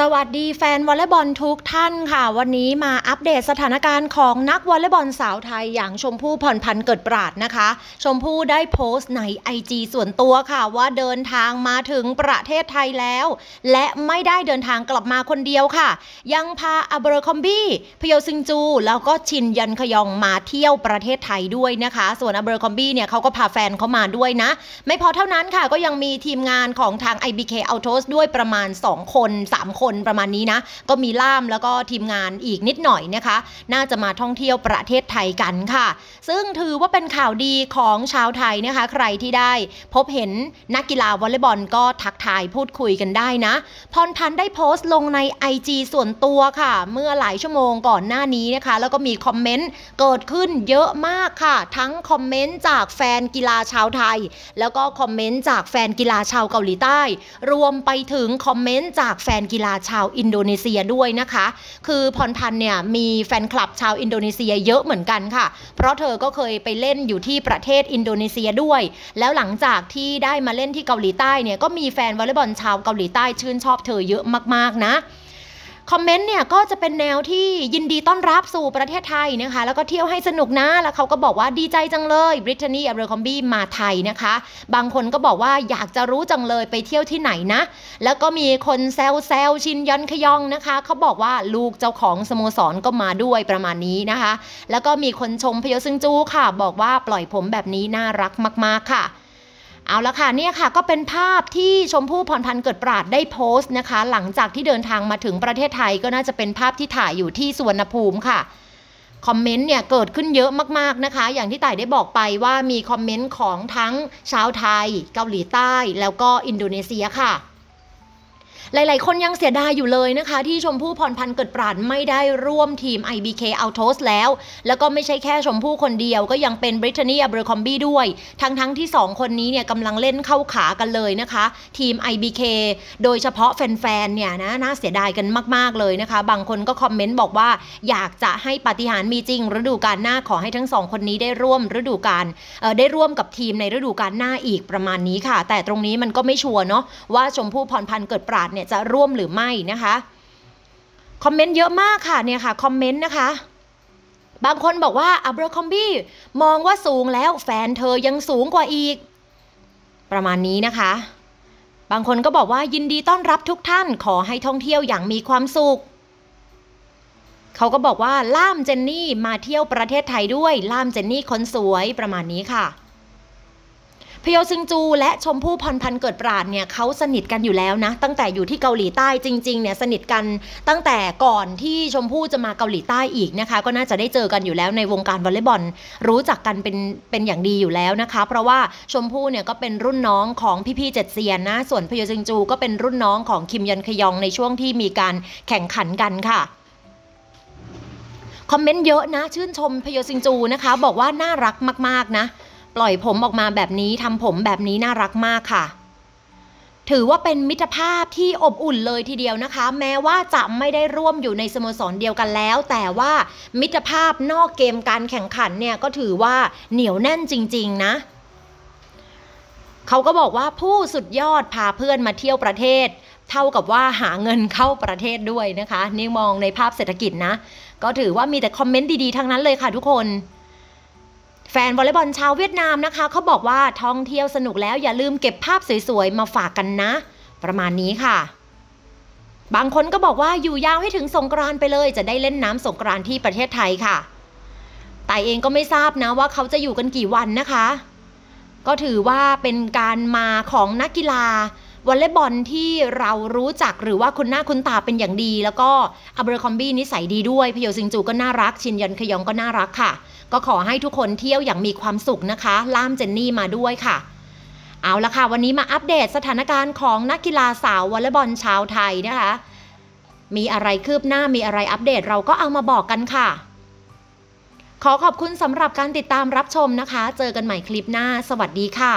สวัสดีแฟนวอลเลย์บอลทุกท่านค่ะ วันนี้มาอัปเดตสถานการณ์ของนักวอลเลย์บอลสาวไทยอย่างชมพู่ พรพรรณ เกิดปราชญ์นะคะ ชมพู่ได้โพสต์ใน IG ส่วนตัวค่ะ ว่าเดินทางมาถึงประเทศไทยแล้ว และไม่ได้เดินทางกลับมาคนเดียวค่ะ ยังพาอเบอร์ครอมบี้พโยซึงจู แล้วก็ชินยอนคยองมาเที่ยวประเทศไทยด้วยนะคะ ส่วนอเบอร์ครอมบี้เนี่ยเขาก็พาแฟนเขามาด้วยนะ ไม่พอเท่านั้นค่ะก็ยังมีทีมงานของทาง IBK Altos ด้วยประมาณ 2 คน 3คนประมาณนี้นะ ก็มีล่ามแล้วก็ทีมงานอีกนิดหน่อยนะคะ น่าจะมาท่องเที่ยวประเทศไทยกันค่ะ ซึ่งถือว่าเป็นข่าวดีของชาวไทยนะคะ ใครที่ได้ พบเห็นนักกีฬาวอลเลย์บอลก็ทักทายพูดคุยกันได้นะ พรพันธ์ได้โพสต์ลงใน IG ส่วนตัวค่ะ เมื่อหลายชั่วโมงก่อนหน้านี้นะคะ แล้วก็มีคอมเมนต์เกิดขึ้นเยอะมากค่ะ ทั้งคอมเมนต์จากแฟนกีฬาชาวไทย แล้วก็คอมเมนต์จากแฟนกีฬาชาวเกาหลีใต้ รวมไปถึง comment จากแฟนกีฬาชาวอินโดนีเซียด้วยนะคะ คือพรพรรณเนี่ยมีแฟนคลับชาวอินโดนีเซียเยอะเหมือนกันค่ะ เพราะเธอก็เคยไปเล่นอยู่ที่ประเทศอินโดนีเซียด้วย แล้วหลังจากที่ได้มาเล่นที่เกาหลีใต้เนี่ยก็มีแฟนวอลเลย์บอลชาวเกาหลีใต้ชื่นชอบเธอเยอะมากๆนะ comment เนี่ยก็จะเป็นแนวที่ยินดีต้อนรับสู่ประเทศไทยนะคะ แล้วก็เที่ยวให้สนุกนะ แล้วเขาก็บอกว่าดีใจจังเลยบริต a นีอับเรคอมบี้มาไทยนะคะ บางคนก็บอกว่าอยากจะรู้จังเลยไปเที่ยวที่ไหนนะ แล้วก็มีคนแซวแซวชินยอนขยองนะคะ เขาบอกว่าลูกเจ้าของสโมสรก็มาด้วยประมาณนี้นะคะ แล้วก็มีคนชมพยศซึงจูค่ะ บอกว่าปล่อยผมแบบนี้น่ารักมาก ๆค่ะ เอาละค่ะเนี่ยค่ะก็เป็นภาพที่ชมพู่พรพันธ์เกิดปราดได้โพสต์นะคะ หลังจากที่เดินทางมาถึงประเทศไทยก็น่าจะเป็นภาพที่ถ่ายอยู่ที่สุวรรณภูมิค่ะคอมเมนต์เนี่ยเกิดขึ้นเยอะมากๆนะคะ อย่างที่ต่ายได้บอกไปว่ามีคอมเมนต์ของทั้งชาวไทย เกาหลีใต้ แล้วก็อินโดนีเซียค่ะ หลายๆ คนยังเสียดายอยู่เลยนะคะ ที่ชมพู่พรพันธ์เกิดปราดไม่ได้ร่วมทีม IBK Autos แล้ว แล้วก็ไม่ใช่แค่ชมพู่คนเดียวก็ยังเป็นบริ t นี a อับเบอร์คอมบี้ด้วย ทั้งทั้งที่ 2 คนนี้เนี่ยกำลังเล่นเข้าขากันเลยนะคะ ทีม IBK โดยเฉพาะแฟนๆเนี่ยนะน่าเสียดายกันมาก ๆ เลยนะคะ บางคนก็คอมเมนต์บอกว่าอยากจะให้ปาฏิหาริย์มีจริง ฤดูกาลหน้าขอให้ทั้งสองคนนี้ได้ร่วมฤดูกาลได้ร่วมกับทีมในฤดูกาลหน้าอีกประมาณนี้ค่ะ แต่ตรงนี้มันก็ไม่ชัวร์เนาะว่าชมพู่พรพันธ์เกิดปราดเนี่ยจะร่วมหรือไม่นะคะคอมเมนต์เยอะมากค่ะเนี่ยค่ะคอมเมนต์นะคะ บางคนบอกว่าอับราคอมบี้มองว่าสูงแล้วแฟนเธอยังสูงกว่าอีก ประมาณนี้นะคะ บางคนก็บอกว่ายินดีต้อนรับทุกท่านขอให้ท่องเที่ยวอย่างมีความสุขเขาก็บอกว่าล่ามเจนนี่มาเที่ยวประเทศไทยด้วยล่ามเจนนี่คนสวยประมาณนี้ค่ะ พโยซึงจูและชมพู่พรพันธ์เกิดปราดเนี่ยเขาสนิทกันอยู่แล้วนะ ตั้งแต่อยู่ที่เกาหลีใต้จริงๆเนี่ยสนิทกันตั้งแต่ก่อนที่ชมพู่จะมาเกาหลีใต้อีกนะคะ ก็น่าจะได้เจอกันอยู่แล้วในวงการวอลเลย์บอลรู้จักกันเป็นเป็นอย่างดีอยู่แล้วนะคะ เพราะว่าชมพู่เนี่ยก็เป็นรุ่นน้องของพี่ๆเจ็ดเซียนนะส่วนพโยซึงจูก็เป็นรุ่นน้องของคิมยันขยองในช่วงที่มีการแข่งขันกันค่ะคอมเมนต์เยอะนะ ชื่นชมพโยซิงจูนะคะ บอกว่าน่ารักมาก ๆ นะ ปล่อยผมออกมาแบบนี้ทำผมแบบนี้น่ารักมากค่ะ ถือว่าเป็นมิตรภาพที่อบอุ่นเลยทีเดียวนะคะ แม้ว่าจะไม่ได้ร่วมอยู่ในสโมสรเดียวกันแล้ว แต่ว่ามิตรภาพนอกเกมการแข่งขันเนี่ยก็ถือว่าเหนียวแน่นจริง ๆ นะเขาก็บอกว่าผู้สุดยอดพาเพื่อนมาเที่ยวประเทศ เท่ากับว่าหาเงินเข้าประเทศด้วยนะคะ นี่มองในภาพเศรษฐกิจนะ ก็ถือว่ามีแต่คอมเมนต์ดีๆทั้งนั้นเลยค่ะทุกคน แฟนวอลเลย์บอลชาวเวียดนามนะคะเขาบอกว่าท่องเที่ยวสนุกแล้วอย่าลืมเก็บภาพสวยๆ มาฝากกันนะ ประมาณนี้ค่ะ บางคนก็บอกว่าอยู่ยาวให้ถึงสงกรานไปเลยจะได้เล่นน้ำสงกรานที่ประเทศไทยค่ะแต่เองก็ไม่ทราบนะว่าเขาจะอยู่กันกี่วันนะคะ ก็ถือว่าเป็นการมาของนักกีฬา วอลเลย์บอลที่เรารู้จักหรือว่าคุณหน้าคุณตาเป็นอย่างดี แล้วก็อับอราคอมบี้นิสัยดีด้วยพโยซิงจูก็น่ารัก ชินยันขยองก็น่ารักค่ะ ก็ขอให้ทุกคนเที่ยวอย่างมีความสุขนะคะ ล่ามเจนนี่มาด้วยค่ะ เอาละค่ะ วันนี้มาอัปเดตสถานการณ์ของนักกีฬาสาววอลเลย์บอลชาวไทยนะคะ มีอะไรคืบหน้ามีอะไรอัปเดตเราก็เอามาบอกกันค่ะขอขอบคุณสำหรับการติดตามรับชมนะคะ เจอกันใหม่คลิปหน้า สวัสดีค่ะ